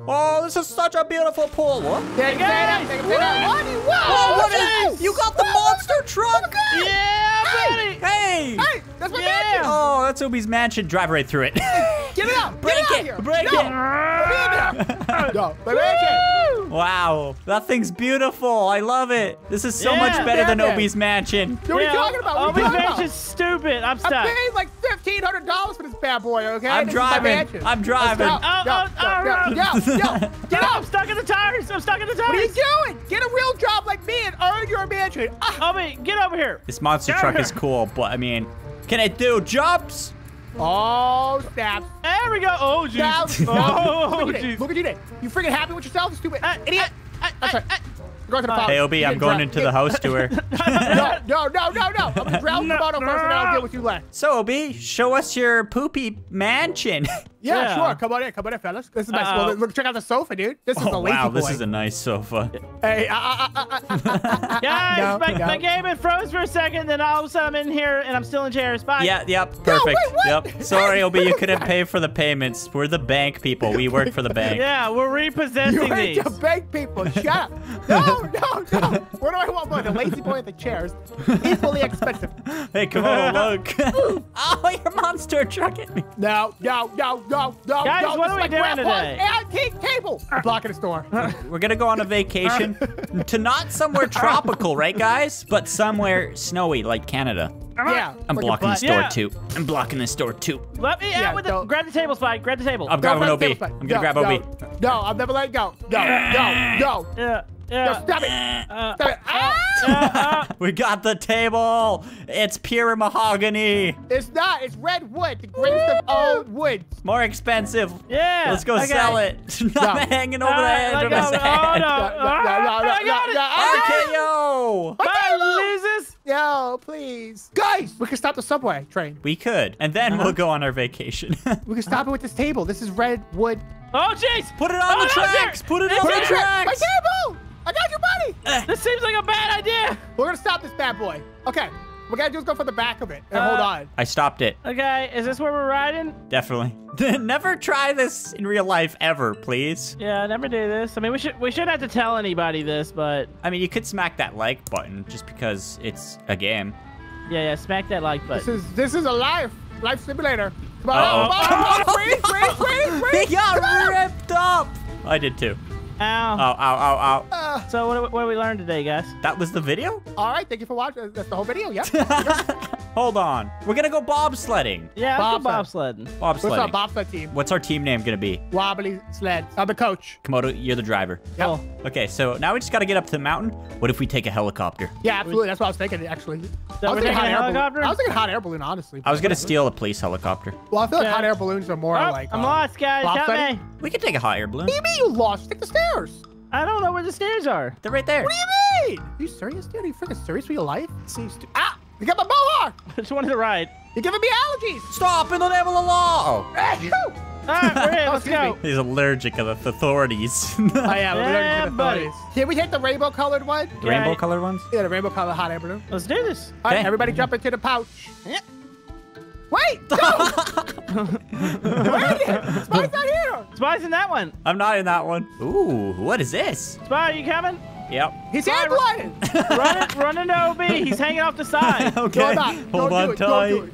Oh, this is such a beautiful pool. What? Take a Guys, take a take a What? Oh, what Whoa! is? You got the monster truck. Yeah, buddy. Hey. Hey, that's my Yeah. mansion. Oh, that's Obi's mansion. Drive right through it. Get it out. Break Get out it. Here. Break no. it. No, mansion. wow, that thing's beautiful. I love it. This is so Yeah. much better than Damn it. Obi's mansion. What are you talking about? What Obi's you talking about? mansion's stupid. I'm stuck. I'm stuck. paying like fifteen hundred dollars for this bad boy. Okay. I'm This driving. I'm driving. Oh, oh, oh, yo, yo, yo. Get up! I'm stuck in the tires. I'm stuck in the tires. What are you doing? Get a real job like me and earn your mansion. Ah. Obi, get over here. This monster Get truck over is cool, but I mean, can it do jumps? Oh, snaps. There we go. Oh, jeez. Oh, look at you. jeez. Look at you. You freaking happy with yourself, stupid Uh, idiot? uh, uh, That's uh, right. Go to the Hey, Hey. Obi, I'm going into the house tour. No, no, no, no, no. I'm gonna drown No. the moto first, and I'll deal with you last. so, Obi, show us your poopy mansion. Yeah, Yeah. sure. Come on in, come on in, fellas. This is my Uh-oh. well, look. Check out the sofa, dude. This is oh, a lazy wow, boy. this is a nice sofa. Hey, uh, uh, uh, uh, uh, uh, uh, Guys, no, my, no. my game it froze for a second, then all of a sudden I'm in here and I'm still in chairs. Bye. Yeah, yep, perfect. wait. Yep. Sorry, Obi, you couldn't pay for the payments. We're the bank people. We work for the bank. Yeah, we're You repossessing hate these. to beg people. Shut up. No, no, no. Where do I want more? The lazy boy at the chairs. Equally expensive. Hey, come on, look. oh, your monster truck hit me. No, no, no, no, no. Guys, no. what are we my doing grandpa's today? Antique table. I'm blocking the store. We're gonna go on a vacation to not somewhere tropical, right, guys? But somewhere snowy, like Canada. yeah. I'm like blocking the butt. store Yeah. too. I'm blocking the store too. Let me Yeah, out with the. don't- Grab the table, Spike. Grab the table. I'm grabbing no, OB. I'm gonna No, grab no, OB. No, I'll never let go. No, no, no. Yeah. No, stop it. Uh, Stop it. Ah! uh, uh, We got the table. It's pure mahogany. It's not. It's red wood. The greatest of all woods. More expensive. yeah. Let's go okay. sell it. I'm hanging over Uh, the edge of go. his Oh, head. no. No, no, no, no, no, I got it. no, I got it. RKO. Bye, losers. Yo, please. Guys, we can stop the subway train. We could, and then we'll go on our vacation. We can stop it with this table. This is red wood. Oh, jeez. Put it on Oh, the Ah! no, tracks. sir. Put it It's on the Put it My tracks. table! I got your money! This seems like a bad idea. We're gonna stop this bad boy. Okay. What we gotta do is go for the back of it. And Uh, hold on. I stopped it. Okay, is this where we're riding? Definitely. Never try this in real life ever, please. Yeah, never do this. I mean, we should we shouldn't have to tell anybody this, but I mean, you could smack that like button just because it's a game. yeah, yeah, smack that like button. This button. is this is a life. Life simulator. Come on, Uh-oh. come on, come on, freeze, freeze, freeze, freeze. He got ripped up. I did too. Ow. Ow, ow, ow, ow. Uh, So what, what did we learn today, guys? That was the video? all right, thank you for watching. That's the whole video. Yep. Hold on. We're gonna go bobsledding. Yeah, let's go Bobsled. bobsledding. What's up, Bobsledding. bobsled team? What's our team name gonna be? Wobbly sled. I'm the coach. Camodo, you're the driver. Yep. Cool. Okay, so now we just gotta get up to the mountain. What if we take a helicopter? Yeah, absolutely. That's what I was thinking, actually. So I we're was thinking taking a hot air balloon. helicopter? I was thinking hot air balloon, honestly. I was gonna steal a police helicopter. Well, I feel like Okay. hot air balloons are more Oh, like. I'm uh, lost, guys. Help me. We could take a hot air balloon. What do you mean you lost? Take the stairs. I don't know where the stairs are. They're right there. What do you mean? Are you serious, dude? Are you freaking serious with your life? See, stu- ah! You got my mohawk! Which one to the right? You're giving me allergies! Stop in the name of the law! Oh. All right, we're in. Oh, Let's go. He's allergic to the authorities. I am. I'm Yeah, allergic to the buddy. authorities. Can we take the rainbow colored one? The rainbow Yeah. colored ones? Yeah, the rainbow colored hot air balloon. Let's do this. All right, Okay. everybody jump into the pouch. Wait! No! Wait! Spike's not here! Spy's in that one. I'm not in that one. Ooh, what is this? Spy, are you coming? Yep. He's hand gliding! Run it, run into OB. He's hanging off the side. okay. No, I'm not. Hold Don't on do tight. Don't do it.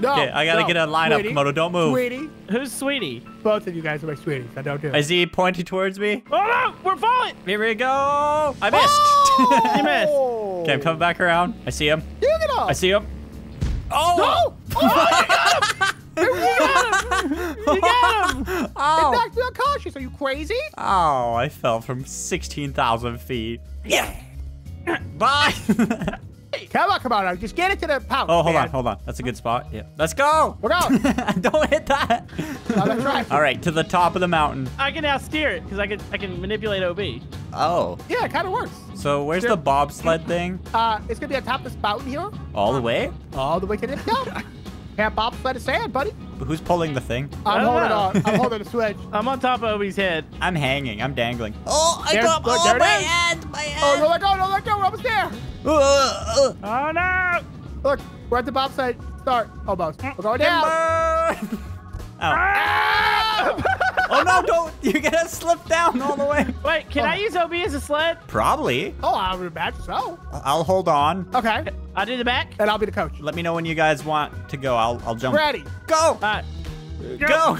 No. Okay, I gotta no. get a line up, Sweetie, Camodo. Don't move. Sweetie, Who's Sweetie? both of you guys are my sweeties. I don't do it. Is he pointing towards me? Oh no, we're falling. Here we go. I missed. You missed. Oh! okay, I'm coming back around. I see him. You get off! I see him. Oh! No! Oh, You got him. it Oh! knocked me unconscious. Are you crazy? Oh, I fell from 16,000 feet. Yeah. Bye. Come on, come on. Just get into the pouch. oh, hold man. on, hold on. That's a good spot. Yeah. Let's go. We're going. Don't hit that. No, that's right. All right, to the top of the mountain. I can now steer it because I can I can manipulate OB. Oh. Yeah, it kind of works. So where's Sure. the bobsled thing? Uh, it's gonna be on top of this mountain here, All the way? all the way to the top. Can't bobsled the sand, buddy. Who's pulling the thing? I'm holding know. on. I'm holding the switch. I'm on top of OB's head. I'm hanging. I'm dangling. Oh, I There- got look, oh, there it my hand. My Oh, no, let go, no, let go. We're almost there. Uh, uh, Oh no! Look, we're at the bobsled start. Almost. We're going down. oh. Ah! Oh no, don't! You're gonna slip down all the way. Wait, can I use OB as a sled? Probably. Oh, I would imagine so. I'll hold on. Okay. I'll do the back. And I'll be the coach. Let me know when you guys want to go. I'll I'll jump. Ready. Go! All right. Go!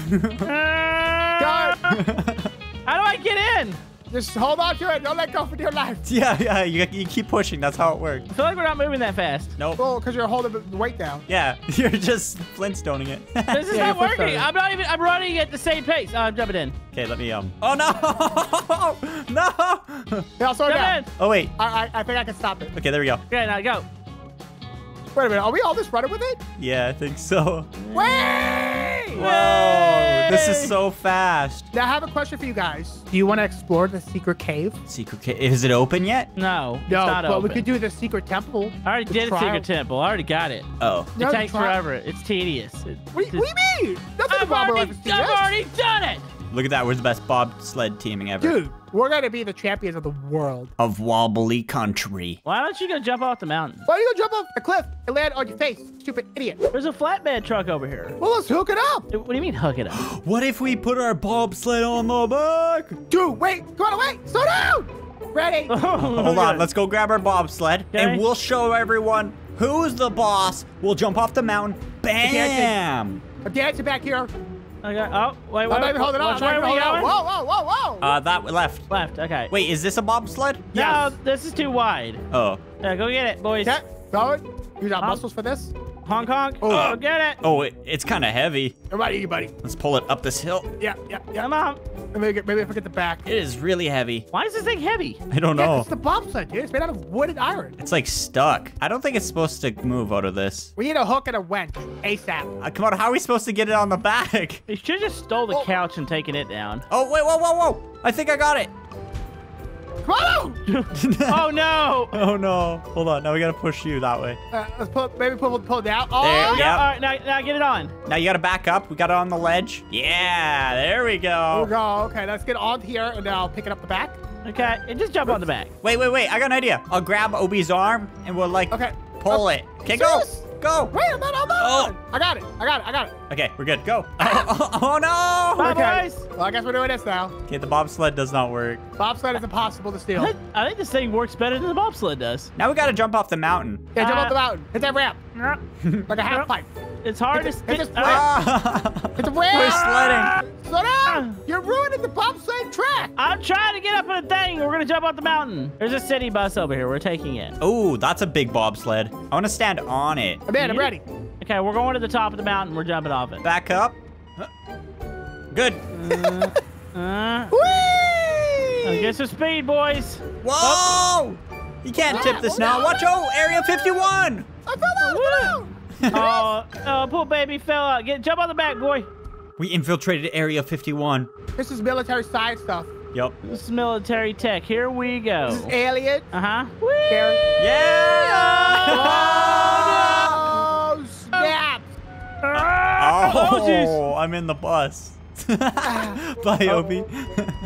Uh, How do I get in? Just hold on to it. Don't let go for dear life. yeah, yeah. You, you keep pushing. That's how it works. I feel like we're not moving that fast. Nope. Well, because you're holding the weight down. Yeah, you're just flintstoning it. This is Yeah, not working. I'm not even. I'm running at the same pace. Oh, I'm jumping in. okay, let me um. Oh no! no! Yeah, slow Jump down. in. Oh wait. I, I, I think I can stop it. Okay, there we go. Okay, now go. Wait a minute. Are we all just running with it? Yeah, I think so. Wait! Whoa! This is so fast. Now I have a question for you guys. Do you want to explore the secret cave? Secret cave? Is it open yet? No, it's No, not but open. we could do the secret temple. I already the did a secret temple. I already got it. Oh. No, it the takes forever. It's tedious. It- What, do you- what do you mean? Nothing I've about already, life I've already done it. Look at that. We're the best bobsled teaming ever. Dude, we're gonna be the champions of the world. Of wobbly country. Why don't you go jump off the mountain? Why don't you go jump off a cliff and land on your face, stupid idiot? There's a flatbed truck over here. Well, let's hook it up. What do you mean hook it up? What if we put our bobsled on the back? Dude, wait, come on, wait, slow down. Ready? Oh, Hold on, let's go grab our bobsled Okay. and we'll show everyone who's the boss. We'll jump off the mountain. Bam! I'm dancing back here. Okay. Oh, wait, wait. I'm not even holding on. Which I'm way not are even we holding on. going? Whoa, whoa, whoa, whoa. Uh, that left. Left. Okay. Wait, is this a bobsled? No, Yes. this is too wide. Oh. Yeah, go get it, boys. Okay, going. Use our Huh? muscles for this. Hong Kong. Oh. Go get it. Oh, it, it's kind of heavy. Everybody, you buddy. Let's pull it up this hill. Yeah, yeah, yeah. Come on. Maybe, maybe if I get the back. It is really heavy. Why is this thing heavy? I don't Yeah, know. it's the bobsled, dude. It's made out of wood and iron. It's like stuck. I don't think it's supposed to move out of this. We need a hook and a wench ASAP. Uh, come on, how are we supposed to get it on the back? You should have just stole the Oh. couch and taken it down. Oh, wait, whoa, whoa, whoa. I think I got it. Come on! oh no! Oh no. Hold on. Now we gotta push you that way. Uh, let's pull, maybe pull, pull it down. Oh, There, Yeah, Yep. all right, now, now get it on. Now you gotta back up. We got it on the ledge. Yeah, there we There we go. go. Okay, let's get on here and then I'll pick it up the back. Okay, and just jump on the back. Wait, wait, wait. I got an idea. I'll grab Obi's arm and we'll like Okay. pull Uh, it. Okay, go. Serious? Go. Wait, I'm not on that Oh. one. I got it. I got it. I got it. Okay, we're good. Go. Oh, oh, no. Bye, okay. boys. Well, I guess we're doing this now. Okay, the bobsled does not work. Bobsled is impossible to steal. I I think this thing works better than the bobsled does. Now we gotta jump off the mountain. Yeah, jump Uh, up the mountain. Hit that ramp. Like a half pipe. It's hard Hit to the- hit spit. the Ah, Ah. Hit the. We're sledding. Slow down. You're ruining the bobsled track. I'm trying to get up on a thing. We're gonna jump off the mountain. There's a city bus over here. We're taking it. Oh, that's a big bobsled. I wanna stand on it. I'm in. I'm ready. Okay, we're going to the top of the mountain. We're jumping off it. Back up. Good. Uh, Whee! get some speed, boys. Whoa! You can't Ah, tip this oh, now. no, Watch no. out! Area 51! I fell out. I fell out. Oh, oh, poor baby fell out. Get jump on the back, boy. We infiltrated Area 51. This is military science stuff. Yup. This is military tech. Here we go. This is alien. Uh huh. Karen. Yeah! Oh, snap. Oh, jeez. Oh, I'm in the bus. Bye, Obi.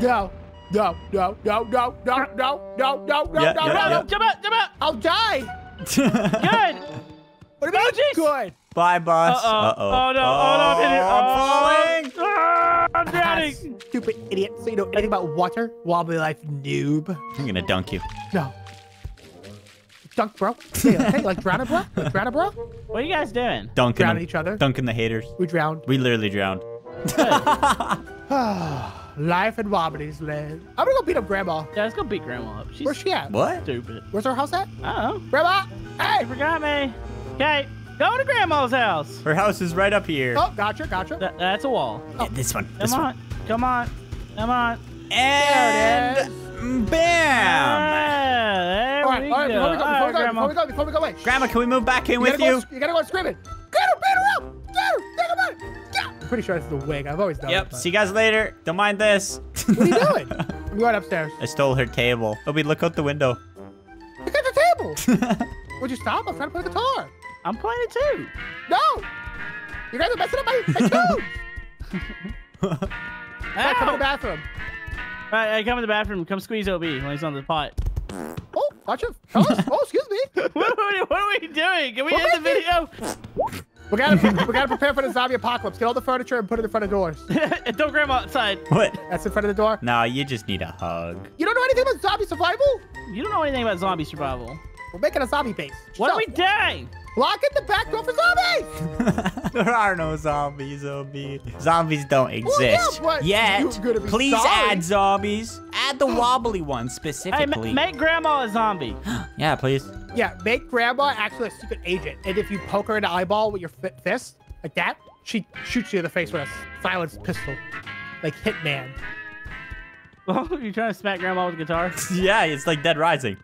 No. No, no, no, no, no, no, no, no, no, Yeah, no, yeah, no, yeah. no. Jump out, jump out. I'll die. Good. What do you Oh, mean? jeez. Good. Bye, boss. Uh-oh. Uh-oh. Oh, no. Oh, no. I'm in. I'm falling. Ah, I'm Ah, drowning. stupid idiot. So you know anything about water? Wobbly life noob. I'm gonna dunk you. No. Dunk, bro. Hey, hey, like drowning, bro? Like drowning, bro? What are you guys doing? Dunking Drowning them. each other. Dunking the haters. We drowned. We literally drowned. Life in Wobbly Island. I'm gonna go beat up Grandma. Yeah, let's go beat Grandma up. She's Where's she at? What? stupid. Where's her house at? I don't know. Grandma! Hey! You forgot me. Okay, go to Grandma's house. Her house is right up here. Oh, gotcha, gotcha. Th- that's a wall. Yeah, this one. Come This on. one. Come on. Come on. And bam! Ah, there all right, we all right, go. before we go, All before right, we go, Grandma. before we go, before we go, wait. Grandma, can we move back in you with gotta you? Go, you gotta go screaming. Get her, beat her up! Get her, think about it. Get I'm pretty sure this is the wig. I've always done it. Yep. but- See you guys later. Don't mind this. What are you doing? I'm going upstairs. I stole her table. Obi, look out the window. Look at the table. Would you stop? I'm trying to play guitar. I'm playing it too. No! You guys are messing up my, my tunes. I come in the bathroom. All right, I come in the bathroom. Come squeeze OB when he's on the pot. Oh, watch it. Fellas. Oh, excuse me. what, are we, what are we doing? Can we What end the video? We gotta, we gotta prepare for the zombie apocalypse. Get all the furniture and put it in front of doors. and throw grandma outside. What? That's in front of the door. No, you just need a hug. You don't know anything about zombie survival? You don't know anything about zombie survival. We're making a zombie base. What So, are we doing? Blocking the back door for zombies! there are no zombies, Obi. Zombies don't Well, yeah, exist yet. you're gonna be Please sorry. add zombies. Add the wobbly ones specifically. ma- make grandma a zombie. yeah, please. Yeah, make grandma actually a secret agent. And if you poke her in the eyeball with your fi- fist, like that, she shoots you in the face with a silenced pistol. Like Hitman. Oh, you trying to smack grandma with a guitar? Yeah, it's like Dead Rising.